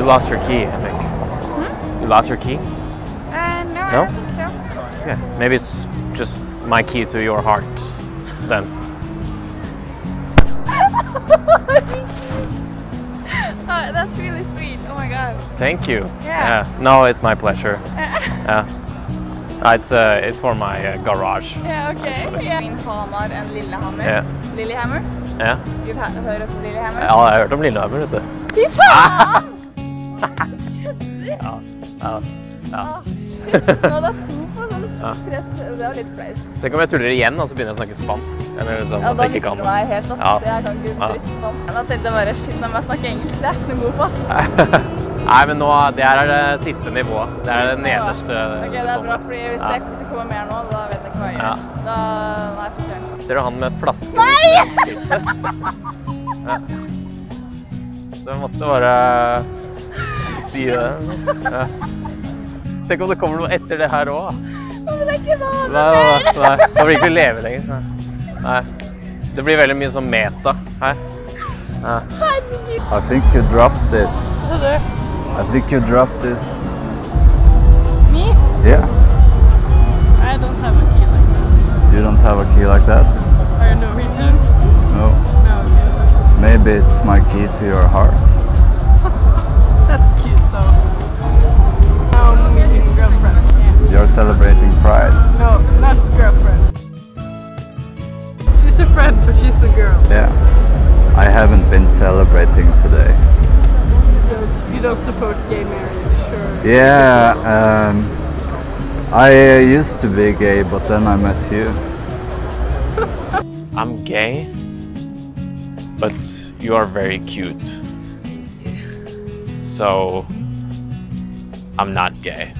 You lost your key, I think. You lost your key? Uh, no, I don't think so. Yeah. Maybe it's just my key to your heart then. Oh, that's really sweet. Oh my god. Thank you. Yeah. No, it's my pleasure. Yeah. Uh, it's uh, it's for my uh, garage. Yeah, okay. Yeah. Min Hamar and Lillehammer. Ja. Lillehammer? Ja. You've heard of Lillehammer? ja, jeg har hørt om Lillehammer, vet du. Fy faen! Ja. Ja. ja. Ah, shit. Nå hadde jeg to på sånn to-tre Det var litt flaut. Tenk om jeg tuller igjen og så begynner jeg å snakke spansk. Eller sånn Ja, da jeg ikke kan meg helt, ass. Ja. Jeg kan ikke dritt spansk. Da tenkte jeg bare shit, nå må jeg snakke engelsk. Det er ikke noe god på, ass. Nei, men nå, det her er det siste nivået. Det er det nederste. Ok, det er bra, fordi hvis, jeg, hvis det kommer mer nå, da vet jeg ikke hva jeg gjør. Ja. Da Nei, for søren. Ser du han med flasken? Nei! Ja. Det måtte bare si det. Ja. Tenk om det kommer noe etter det her òg. Nå vil jeg ikke ha det Nei, nei, da blir ikke ikke leve lenger. Nei. nei. Det blir veldig mye sånn meta her. Nei. Herregud. I think you dropped this. Hva? I think you dropped this. Me? Yeah. I don't have a key like that. You don't have a key like that? Are you Norwegian? No. No, okay. Maybe it's my key to your heart. I haven't been celebrating today. You don't, you don't support gay marriage, sure. Yeah, um, I uh, used to be gay, but then I met you. I'm gay, but you are very cute. So I'm not gay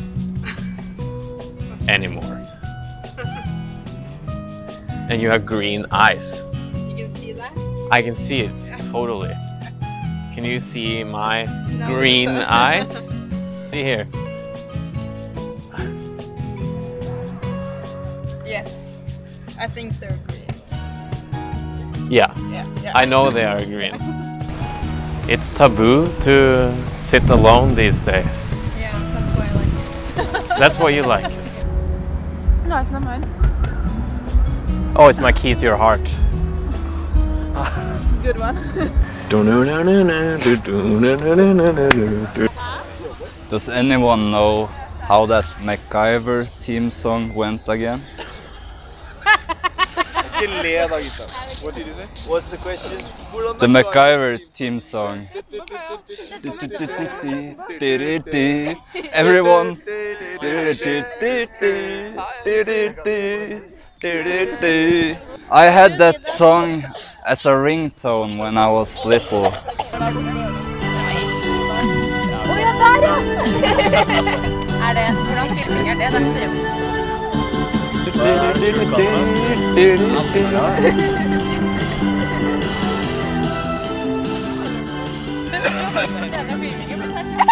anymore. And you have green eyes. I can see it totally. Can you see my No, green it's- eyes? See here. Yes. I think they're green. Yeah, Yeah, yeah. I know they are green. It's taboo to sit alone these days. Yeah, that's why I like it. That's what you like. No, it's not mine. Oh, it's my key to your heart. Good one. Does anyone know how that MacGyver theme song went again? What's the question? The MacGyver theme song. Everyone. I had that song as a ringtone when I was little.